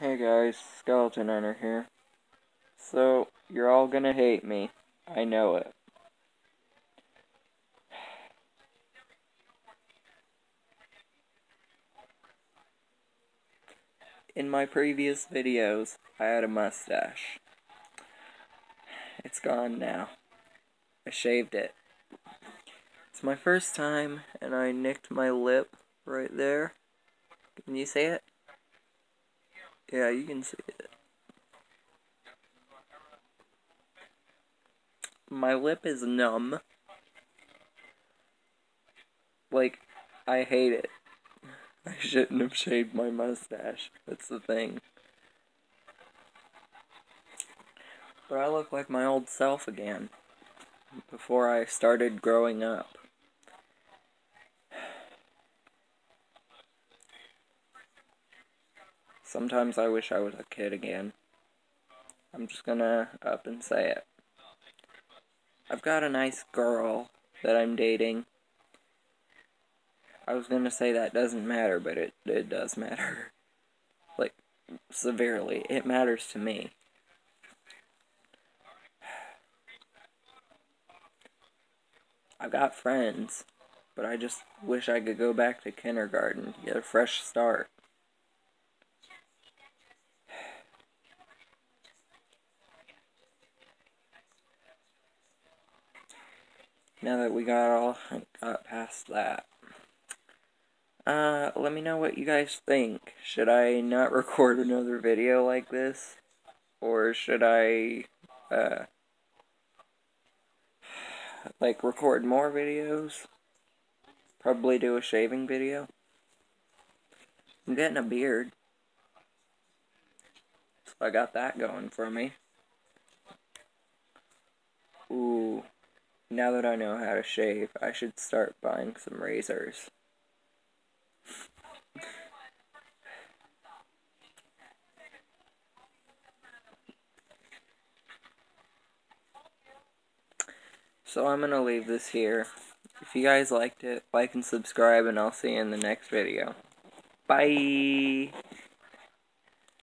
Hey guys, Skeleton Hunter here. So, you're all gonna hate me. I know it. In my previous videos, I had a mustache. It's gone now. I shaved it. It's my first time, and I nicked my lip right there. Can you see it? Yeah, you can see it. My lip is numb. Like, I hate it. I shouldn't have shaved my mustache. That's the thing. But I look like my old self again. Before I started growing up. Sometimes I wish I was a kid again. I'm just gonna up and say it. I've got a nice girl that I'm dating. I was gonna say that doesn't matter, but it, it does matter. like, severely. It matters to me. I've got friends, but I just wish I could go back to kindergarten, get a fresh start. Now that we got all got past that. Uh, let me know what you guys think. Should I not record another video like this? Or should I, uh, like record more videos? Probably do a shaving video. I'm getting a beard. So I got that going for me. Ooh. Now that I know how to shave, I should start buying some razors. So I'm going to leave this here. If you guys liked it, like and subscribe, and I'll see you in the next video. Bye!